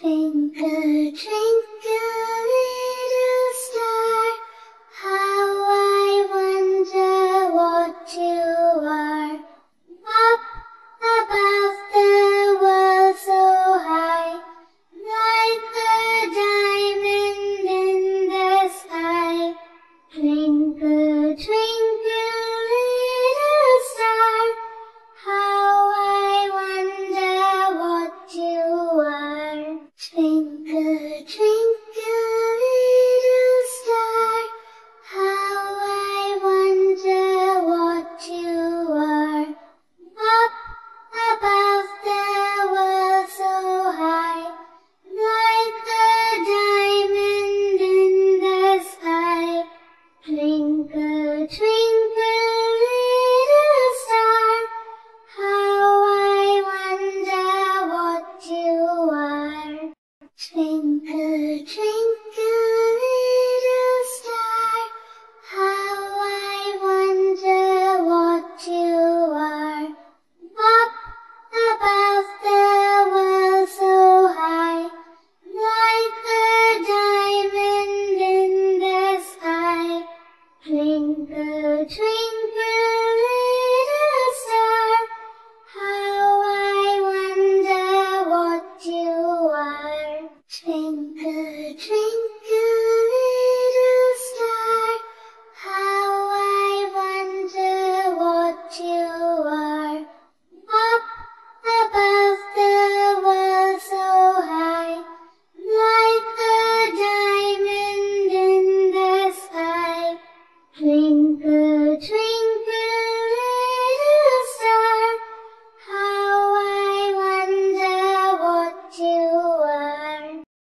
Twinkle, twinkle, 追 Twinkle, twinkle.